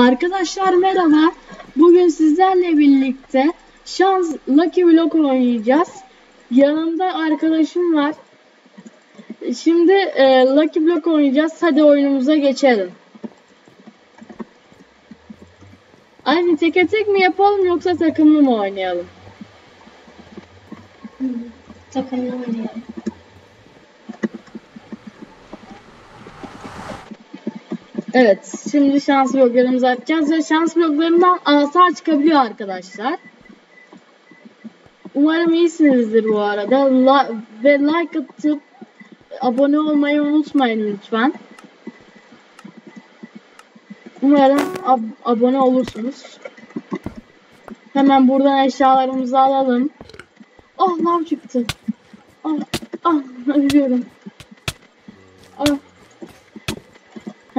Arkadaşlar merhaba. Bugün sizlerle birlikte şans Lucky Block oynayacağız. Yanımda arkadaşım var. Şimdi e, Lucky Block oynayacağız. Hadi oyunumuza geçelim. Aynı teke tek mi yapalım yoksa takımlı mı oynayalım? Takımla oynayalım. Evet, şimdi şans bloklarımızı açacağız ve şans bloklarından asa çıkabiliyor arkadaşlar. Umarım iyisinizdir bu arada. La ve like atıp abone olmayı unutmayın lütfen. Umarım ab abone olursunuz. Hemen buradan eşyalarımızı alalım. Ah lav çıktı. Ah ah ölüyorum. Ah.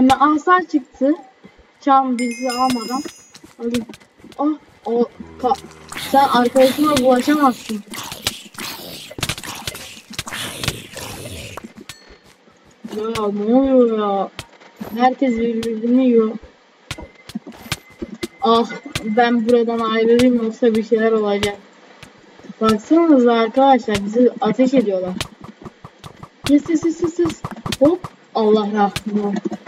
Hemen asa çıktı. Çam birisi almadan. Alayım. Ah o ka sen arkadaşına bulaşamazsın. Ya ne oluyor ya? Herkes birbirini yiyor. Ah ben buradan ayrılayım yoksa bir şeyler olacak. Baksanıza arkadaşlar bizi ateş ediyorlar. Yes yes yes yes. Hop Allah rahmet.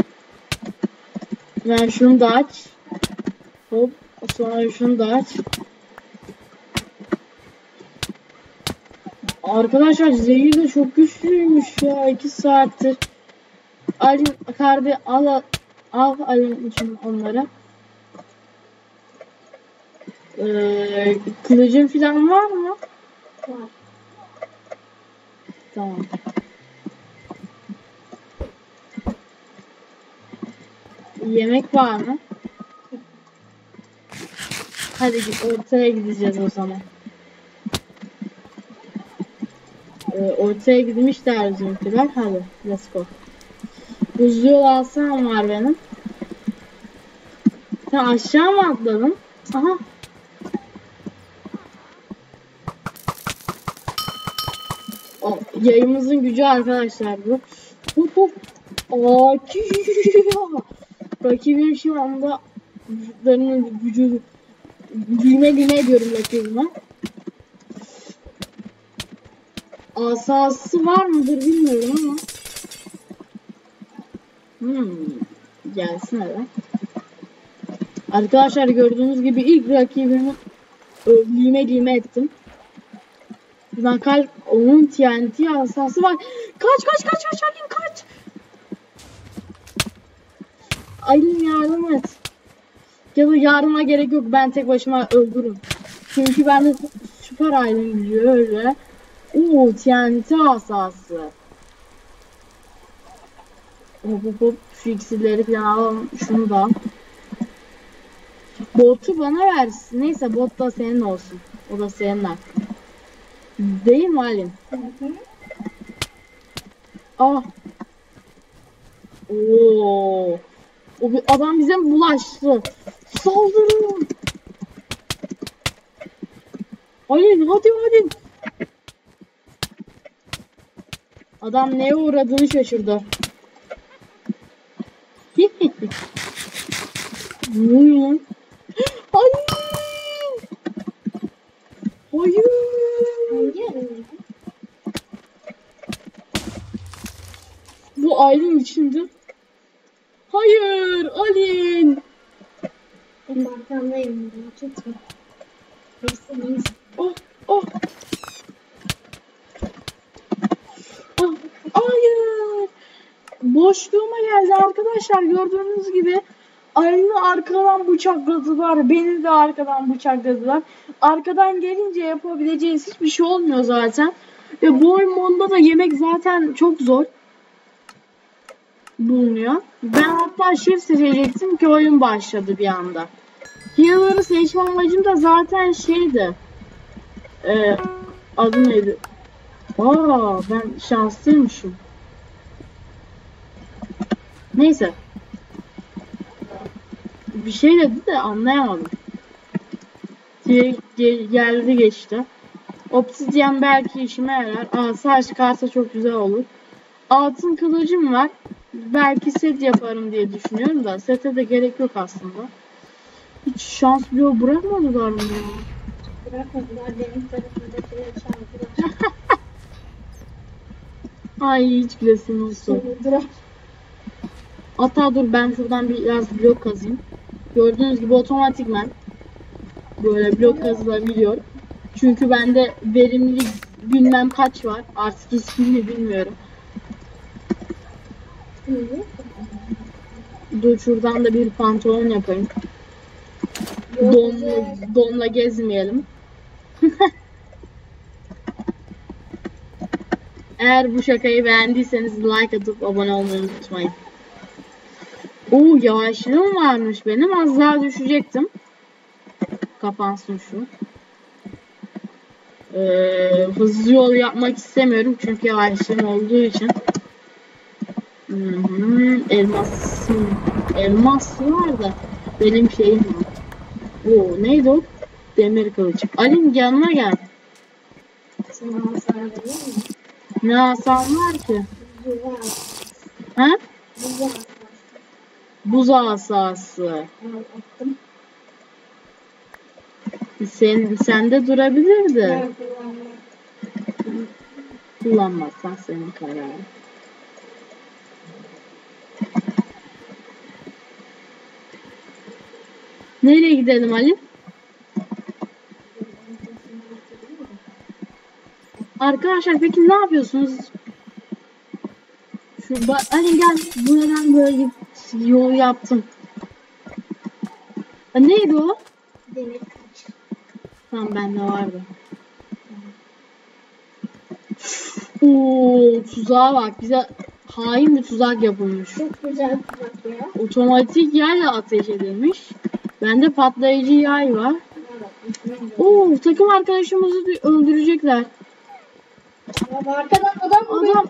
Ben şunu da aç. Hop sonra şunu da aç. Arkadaşlar zehir de çok güçlüymüş ya 2 saattir. Ali kardı al al Ali'nin için onları. Ee, kılıcın falan var mı? Var. Tamam. Yemek var mı? Hadi git ortaya gideceğiz o zaman. Ee, ortaya gitmişler bizimkiler. Hadi let's go. Buzlu yol alsam var benim. Sen aşağı mı atladın? Aha. O, yayımızın gücü arkadaşlar bu. Hop hop. Rakibim şu anda vücutlarının gücü büyüme güme ediyorum rakibime. Asası var mıdır bilmiyorum ama. Hmm. Gelsin hele. Arkadaşlar gördüğünüz gibi ilk rakibimi lime lime ettim. Kalp onun TNT asası var. Kaç kaç kaç kaç Aylin kaç. Aylin yardım et. Ya da yardıma gerek yok ben tek başıma öldürürüm. Çünkü ben de süper Aylin diyor öyle. Oo TNT asası. Hop hop hop şu iksirleri falan alalım. Şunu da. Botu bana versin. Neyse bot da senin olsun. O da senin hakkın. Değil mi hı. Ah. Oo. O bir adam bize bulaştı. Saldırın. Halil hadi hadi. Adam neye uğradığını şaşırdı. Ne oluyor lan? Hayır. Hayır. Bu Aylin içinde. Hayır, Alin. Ben arkandayım. Merak etme. Neyse neyse. Oh, oh. Ah, hayır. Boşluğuma geldi arkadaşlar. Gördüğünüz gibi Aylin'i arkadan bıçakladılar. Beni de arkadan bıçakladılar. Arkadan gelince yapabileceğiniz hiçbir şey olmuyor zaten. Ve bu oyun modunda da yemek zaten çok zor bulunuyor. Ben hatta shift seçecektim ki oyun başladı bir anda. Healer'ı seçme amacım da zaten şeydi. Ee, adı neydi? Aa ben şanslıymışım. Neyse. Bir şey dedi de anlayamadım. Diye ge- geldi geçti. Obsidian belki işime yarar. Asa çıkarsa çok güzel olur. Altın kılıcım var. Belki set yaparım diye düşünüyorum da sete de gerek yok aslında. Hiç şans bloğu bırakmadılar mı? Bırakmadılar benim tarafımdakileri çaldılar. Ay hiç gülesim olsun. Hatta dur ben şuradan biraz blok kazayım. Gördüğünüz gibi otomatikmen böyle blok kazılabiliyor. Çünkü bende verimlilik bilmem kaç var. Artık ismini bilmiyorum. Dur şuradan da bir pantolon yapayım. Donla, donla gezmeyelim. Eğer bu şakayı beğendiyseniz like atıp abone olmayı unutmayın. Oo yavaşlığım varmış benim. Az daha düşecektim. Kapansın şu. Ee, hızlı yol yapmak istemiyorum çünkü yavaşlığım olduğu için. Hı hı, elmas var da benim şeyim var. Oo neydi o? Demir kılıç. Alim yanına gel. Sana hasar? Ne hasan var ki? Ha? Buz asası. Sen, sende durabilirdi. Kullanmazsan senin kararın. Nereye gidelim Ali? Arkadaşlar peki ne yapıyorsunuz? Şu Ali gel buradan böyle yol yaptım. Ha, neydi o? Kılıç. Tamam bende vardı. Oo tuzağa bak bize hain bir tuzak yapılmış. Çok güzel tuzak ya. Otomatik yayla ateş edilmiş. Bende patlayıcı yay var. Oo takım arkadaşımızı bir öldürecekler. Arkadan adam. Adam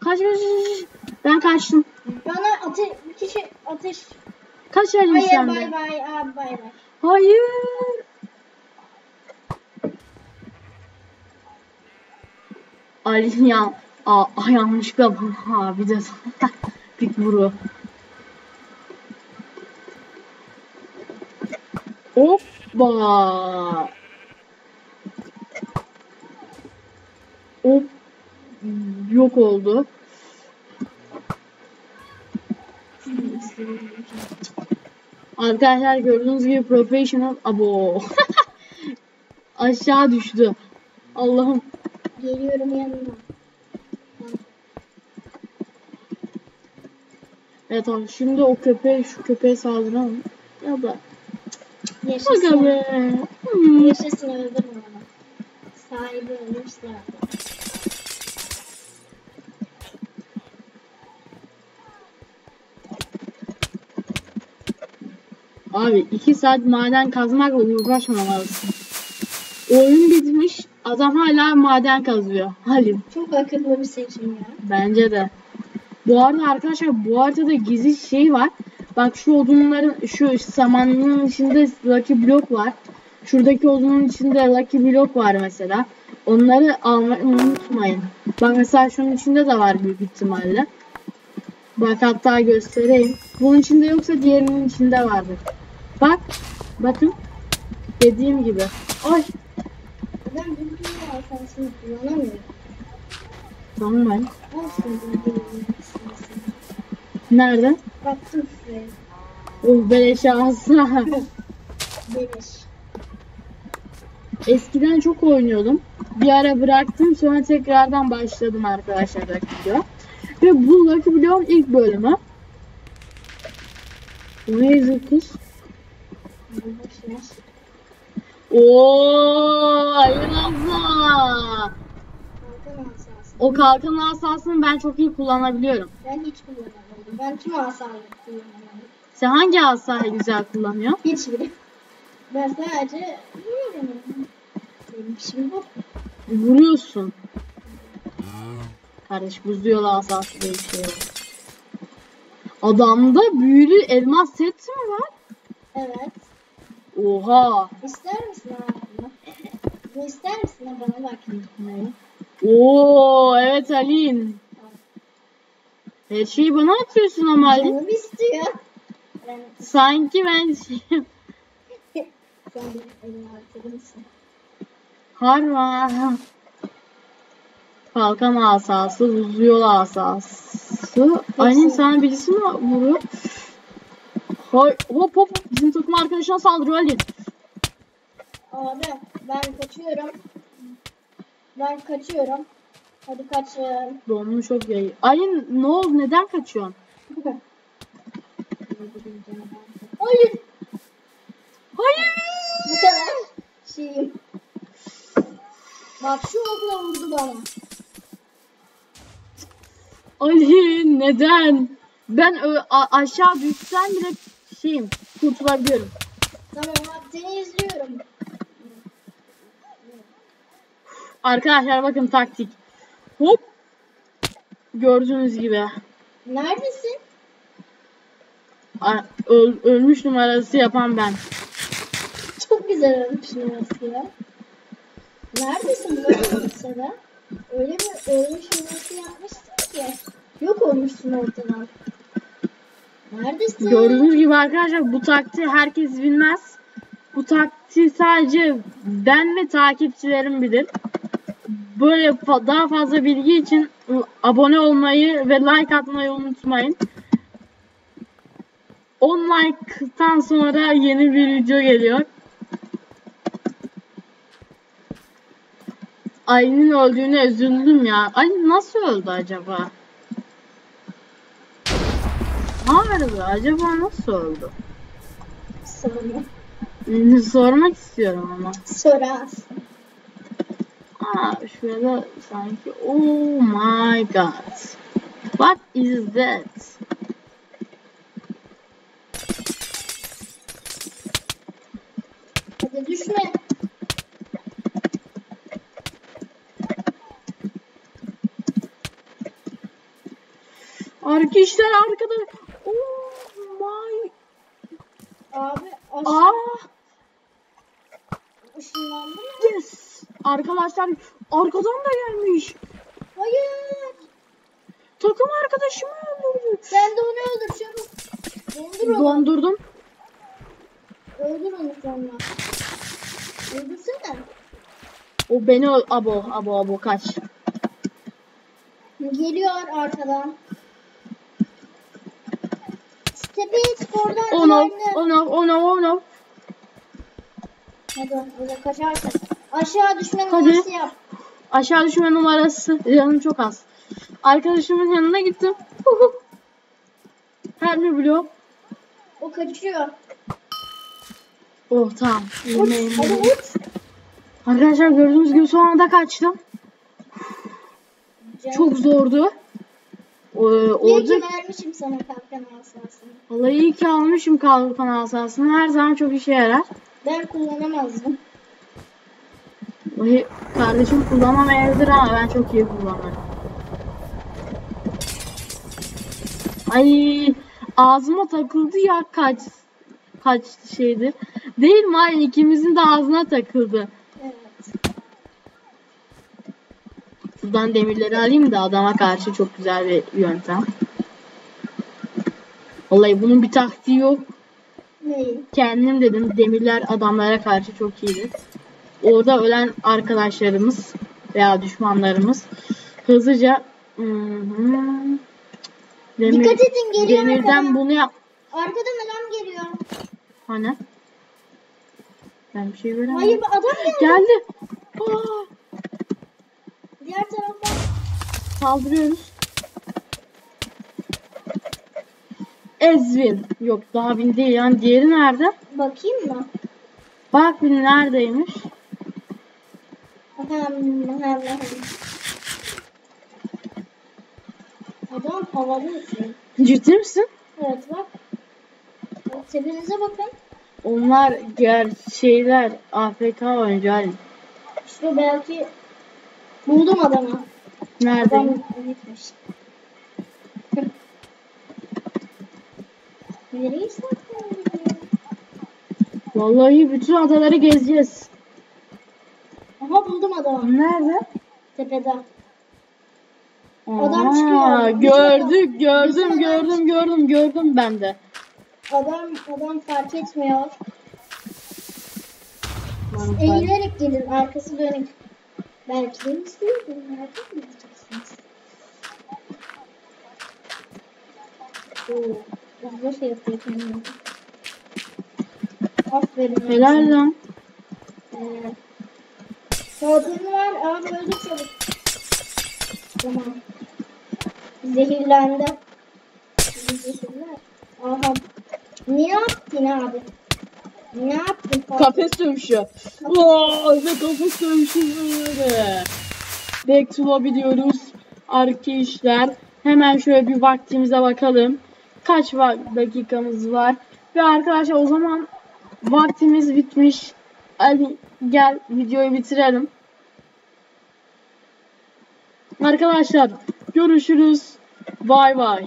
kaç kaç kaç. Ben kaçtım. Bana ateş, bir kişi ateş. Kaç Ali Hayır sende? bay bay abi bay bay. Hayır. Ali ya a, a yanlışlıkla bana abi de pik vuru. Hoppa. Hop. Yok oldu. Arkadaşlar gördüğünüz gibi professional abo. Aşağı düştü. Allah'ım. Geliyorum yanına. Evet abi şimdi o köpeğe şu köpeğe saldıralım. Ya da Yaşasın. Hmm. Yaşasın öldürme onu. Sahibi ölürse abi. Abi iki saat maden kazmakla uğraşmamalısın. Oyun bitmiş. Adam hala maden kazıyor. Halim. Çok akıllı bir seçim ya. Bence de. Bu arada arkadaşlar bu haritada gizli şey var. Bak şu odunların şu samanlığın içinde Lucky Block var. Şuradaki odunun içinde Lucky Block var mesela. Onları almayı unutmayın. Bak mesela şunun içinde de var büyük ihtimalle. Bak hatta göstereyim. Bunun içinde yoksa diğerinin içinde vardır. Bak. Bakın. Dediğim gibi. Ay. Ben bu dünya asansını kullanamıyorum. Tamam. Olsun. Nerede? Baktım şuraya. Oh beleş ağzına. Beleş. Eskiden çok oynuyordum. Bir ara bıraktım sonra tekrardan başladım arkadaşlar Lucky Block. Ve bu Lucky Block'un ilk bölümü. Bu ne yazıyor kız? Ooo. Kalkan asası. O kalkan asasını ben çok iyi kullanabiliyorum. Ben hiç kullanamadım. Ben tüm asaları kullanamadım. Sen hangi asayı güzel kullanıyorsun? Hiçbiri. Ben sadece yiyorum. Benim işim bu. Vuruyorsun. Kardeş buzlu yol asası diye bir şey yok. Adamda büyülü elmas set mi var? Evet. Oha. İster misin abi? Bu ister misin? Bana bak. Oo evet Alin. Her şeyi bana atıyorsun Ali. Canım istiyor. Ben Sanki ben şey... benim arkadaşım. Harva. Kalkan asası, buzlu yol asası. Aynen sana birisi mi vuruyor? Hay, hop hop bizim takım arkadaşına saldırıyor Ali. Abi ben kaçıyorum. Ben kaçıyorum. Hadi kaçın. Donmu çok yayı. Ali ne oldu neden kaçıyorsun? Hayır. Hayır. Bu kadar şeyim. Bak şu okla vurdu bana. Ali neden? Ben aşağı düşsem bile şeyim kurtulabiliyorum. Tamam abi seni izliyorum. Arkadaşlar bakın taktik. Hop. Gördüğünüz gibi. Neredesin? A- öl- ölmüş numarası yapan ben. Çok güzel olmuş numarası ya. Neredesin böyle mesela? Öyle bir ölmüş numarası yapmışsın ki. Yok olmuşsun ortadan. Neredesin? Gördüğünüz gibi arkadaşlar bu taktiği herkes bilmez. Bu taktiği sadece ben ve takipçilerim bilir. Böyle fa- daha fazla bilgi için abone olmayı ve like atmayı unutmayın. 10 like'tan sonra yeni bir video geliyor. Ay'ın öldüğüne üzüldüm ya. Ay nasıl öldü acaba? Harbi acaba nasıl öldü? Sonra. Hmm, Sormak istiyorum ama. Sorarsın. Aa şurada sanki oh my god. What is that? Hadi düşme. Arkadaşlar arkada oh my Abi aşağı aa ışınlandı mı? yes. Arkadaşlar arkadan da gelmiş. Hayır. Takım arkadaşımı öldürdü. Sen de onu öldür çabuk. Öldür onu. Dondurdum. Öldür onu sonra. Öldürsene. O beni abo abo abo kaç. Geliyor arkadan. Tepeye çık oradan. Oh no oh no oh no oh no. Hadi hadi kaçarsın. Aşağı düşme numarası yap. Aşağı düşme numarası. Canım çok az. Arkadaşımın yanına gittim. Her ne biliyor? O kaçıyor. Oh tamam. Uç. Hadi uç. Arkadaşlar gördüğünüz gibi son anda kaçtım. Canım. Çok zordu. Ee, İyi ki vermişim sana kalkan asasını. vallahi iyi ki almışım kalkan asasını. Her zaman çok işe yarar. Ben kullanamazdım. Vallahi kardeşim kullanamayabilir ama ben çok iyi kullanırım. Ay ağzıma takıldı ya kaç kaç şeydi. Değil mi? Ay ikimizin de ağzına takıldı. Evet. Şuradan demirleri alayım da adama karşı çok güzel bir yöntem. Vallahi bunun bir taktiği yok. Neyi? Kendim dedim demirler adamlara karşı çok iyidir. Orada ölen arkadaşlarımız veya düşmanlarımız hızlıca Hmm, demir- Dikkat edin geliyor demirden arkadan. bunu yap. Arkadan adam geliyor. Hani? Ben bir şey göremedim. Hayır adam geldi. Geldi. Aa, Diğer taraftan. saldırıyoruz. Ezvin. Yok daha bin değil yani diğeri nerede? Bakayım mı? Bak bin neredeymiş? Adam havalı uçuyor. Ciddi misin? Evet bak. Tepenize bakın. Onlar ger şeyler AFK oyuncu Ali. İşte belki buldum adamı. Adam Nerede? gitmiş. Nereye saklandı? Vallahi bütün adaları gezeceğiz. Adamı. Nerede? Tepede. Adam Aa, çıkıyor. gördük, gördüm, adam gördüm, gördüm, gördüm ben de. Adam adam fark etmiyor. Eğilerek gelin arkası dönük. Belki de istedim. Nereden bileceksiniz? Oo, hızlı şey yapıyor kendine. Aferin. Helal lan. Ee, Totem var abi öldü çabuk. Tamam. Zehirlendi. Aha. Ne yaptın abi? Ne yaptın? Kafes dövüşü. Oo, ve kafes dövüşü böyle. Back to lobby diyoruz. Arkadaşlar. Hemen şöyle bir vaktimize bakalım. Kaç dakikamız var? Ve arkadaşlar o zaman vaktimiz bitmiş. Hadi gel videoyu bitirelim. Arkadaşlar görüşürüz. Bay bay.